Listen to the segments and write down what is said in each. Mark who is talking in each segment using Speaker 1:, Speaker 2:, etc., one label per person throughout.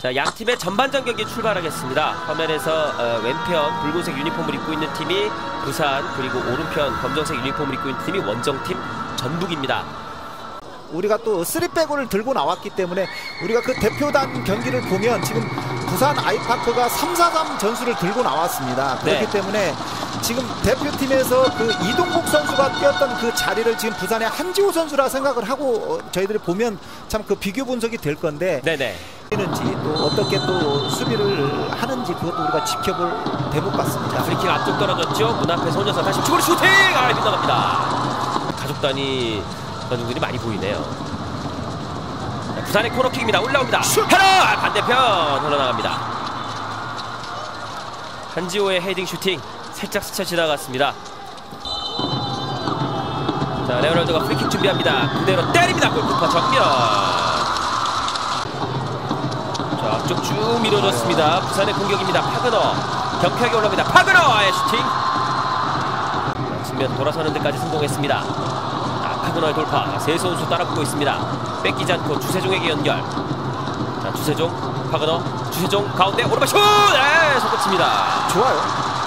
Speaker 1: 자, 양 팀의 전반전 경기 출발하겠습니다. 화면에서 어, 왼편 붉은색 유니폼을 입고 있는 팀이 부산 그리고 오른편 검정색 유니폼을 입고 있는 팀이 원정팀 전북입니다.
Speaker 2: 우리가 또 쓰리백을 들고 나왔기 때문에 우리가 그 대표단 경기를 보면 지금 부산 아이파크가 3-4-3 전술을 들고 나왔습니다. 그렇기
Speaker 1: 네.
Speaker 2: 때문에 지금 대표팀에서 그 이동국 선수가 뛰었던 그 자리를 지금 부산의 한지호 선수라 생각을 하고 어, 저희들이 보면 참 그 비교 분석이 될 건데
Speaker 1: 네네.
Speaker 2: 는지 또 어떻게 또 수비를 하는지 그것도 우리가 지켜볼 대목 같습니다.
Speaker 1: 프리킥 앞쪽 떨어졌죠. 문 앞에 손녀서 다시 축구를 슈팅! 아, 빗나갑니다. 가족 단위 선수들이 많이 보이네요. 자, 부산의 코너킥입니다. 올라옵니다. 헤더! 아, 반대편 흘러나갑니다. 한지호의 헤딩 슈팅 살짝 스쳐 지나갔습니다. 자, 레오날도가 프리킥 준비합니다. 그대로 때립니다. 골키퍼 정면. 자, 앞쪽 쭉 밀어줬습니다. 부산의 공격입니다. 파그너. 경쾌하게 올라옵니다. 파그너의 슈팅. 자, 측면 돌아서는 데까지 성공했습니다. 자, 파그너의 돌파. 세 선수 따라붙고 있습니다. 뺏기지 않고 주세종에게 연결. 자, 주세종, 파그너, 주세종 가운데 오른발 슛! 네, 손끝입니다.
Speaker 2: 좋아요.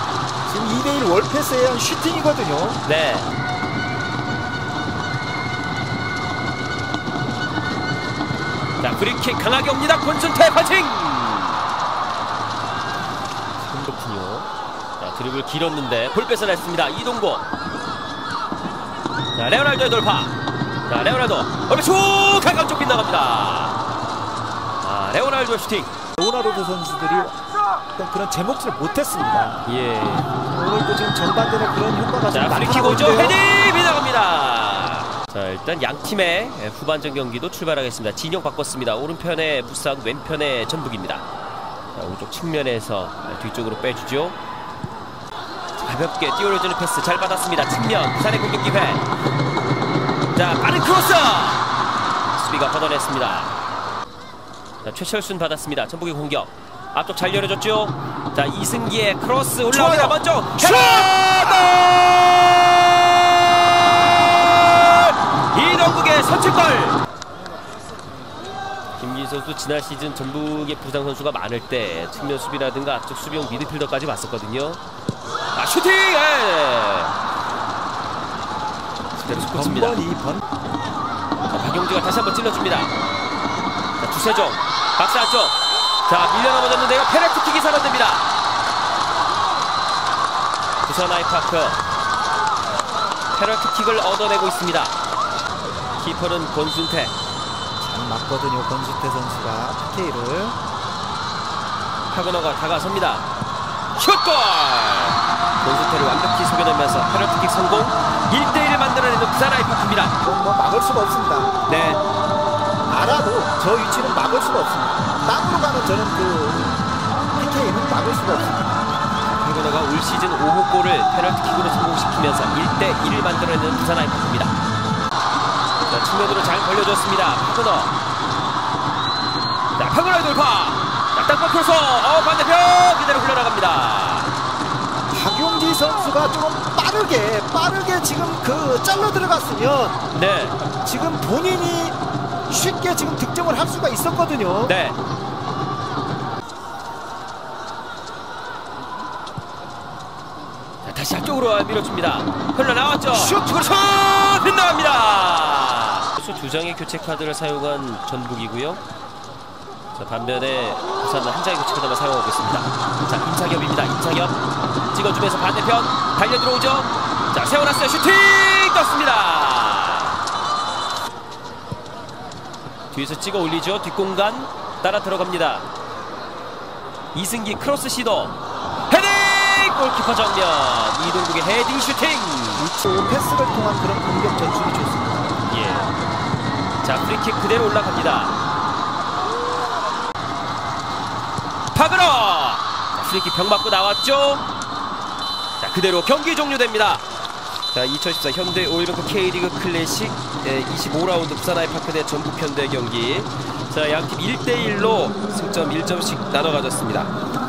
Speaker 2: 지금 2대1 wall pass에 한 슈팅이거든요.
Speaker 1: 네. 자, 프리킥 강하게 옵니다. 권순태 펀칭! 그렇군요. 자, 드리블 길었는데 볼 뺏어냈습니다. 이동국. 자, 레오날도의 돌파. 자, 레오날도. 슛! 가까운 쪽 빗나갑니다. 아, 레오날도의 슈팅.
Speaker 2: 레오나르도 선수들이 그런 제 몫을 못했습니다.
Speaker 1: 예.
Speaker 2: 오늘도 지금 전반전에 그런 효과가 좀
Speaker 1: 자, 프리킥
Speaker 2: 나타나고
Speaker 1: 오죠. 헤딩 빗나갑니다. 자, 일단 양 팀의 후반전 경기도 출발하겠습니다. 진영 바꿨습니다. 오른편에 부산, 왼편에 전북입니다. 자, 오른쪽 측면에서 뒤쪽으로 빼주죠. 자, 가볍게 띄워주는 패스 잘 받았습니다. 측면 부산의 공격 기회. 자, 빠른 크로스. 수비가 걷어냈습니다. 자, 최철순 받았습니다. 전북의 공격. 앞쪽 잘 열어줬죠. 자, 이승기의 크로스 올라옵니다. 먼저
Speaker 2: 슛!
Speaker 1: 이동국의 선취골. 김기 선수 지난 시즌 전북의 부상 선수가 많을 때 측면 수비라든가 앞쪽 수비형 미드필더까지 봤었거든요. 아 슈팅! 예.
Speaker 2: 번번 2번.
Speaker 1: 자, 박용주가 다시 한번 찔러줍니다. 자, 주세종 박스 안쪽. 자 밀려 넘어졌는데요. 페널티킥이 선언됩니다. 부산 아이파크 페널티킥을 얻어내고 있습니다. 키퍼는 권순태.
Speaker 2: 잘 맞거든요. 권수태 선수가 PK를.
Speaker 1: 파그너가 다가섭니다. 슛골! 권순태를 완벽히 속여내면서 페널티킥 성공. 1대1을 만들어내는 부산 아이파크입니다.
Speaker 2: 뭐 막을 수가 없습니다.
Speaker 1: 네.
Speaker 2: 알아도 저 위치는 막을 수가 없습니다. 땅으로 가는 저는 그 PK는 막을 수가 없습니다.
Speaker 1: 파그너가 올 시즌 5호 골을 페널티킥으로 성공시키면서 1대 1을 만들어내는 부산 아이파크입니다. 자, 측면으로 잘 벌려줬습니다. 파그너. 자, 파그너의 돌파. 자, 땅볼 크로스. 어, 반대편 그대로 흘러나갑니다.
Speaker 2: 박용지 선수가 조금 빠르게 빠르게 지금 그 잘라 들어갔으면
Speaker 1: 네.
Speaker 2: 지금 본인이 쉽게 지금 득점을 할 수가 있었거든요.
Speaker 1: 네. 자, 다시 앞쪽으로 밀어줍니다. 흘러나왔죠.
Speaker 2: 슛!
Speaker 1: 슛! 빗나갑니다. 두 장의 교체 카드를 사용한 전북이고요. 자, 반면에 부산은 한 장의 교체 카드만 사용하고 있습니다. 자, 임상협입니다. 임상협 찍어주면서 반대편 달려 들어오죠. 자, 세워놨어요. 슈팅 떴습니다. 뒤에서 찍어 올리죠. 뒷공간 따라 들어갑니다. 이승기 크로스 시도 헤딩 골키퍼 정면 이동국의 헤딩 슈팅
Speaker 2: 위치 패스를 통한 그런 공격 전술이 좋습니다.
Speaker 1: 예. 자 프리킥 그대로 올라갑니다 파그너 자, 프리킥 벽 맞고 나왔죠 자 그대로 경기 종료됩니다 자 2014 현대 오일뱅크 K리그 클래식 25라운드 부산 아이 파크 대 전북 현대 경기. 자 양팀 1대1로 승점 1점씩 나눠 가졌습니다